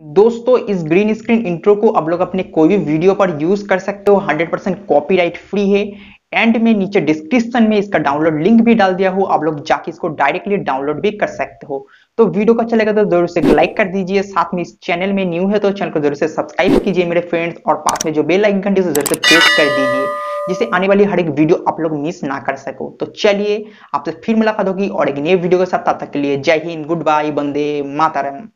दोस्तों, इस green screen intro को आप लोग अपने कोई भी वीडियो पर यूज़ कर सकते हो। 100% कॉपीराइट फ्री है। एंड में नीचे डिस्क्रिप्शन में इसका डाउनलोड लिंक भी डाल दिया हो। आप लोग जाके इसको डायरेक्टली डाउनलोड भी कर सकते हो। तो वीडियो को अच्छा लगा तो ज़रूर से लाइक कर दीजिए। साथ में इस चैनल में न्यू है तो चैनल को ज़रूर से सब्सक्राइब कीजिए मेरे फ्रेंड्स और पास में जो बेल आइकन घंटी ज़रूर से प्रेस कर दीजिए, जिससे आने वाली हर एक वीडियो आप लोग मिस ना कर सको। तो चलिए, आपसे फिर मुलाकात होगी और एक नए वीडियो के साथ। तब तक के लिए जय हिंद, गुड बाय बंदे मातारम।